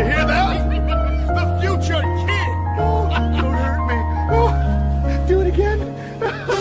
you hear that? The future king. Oh, don't hurt me. Oh, do it again.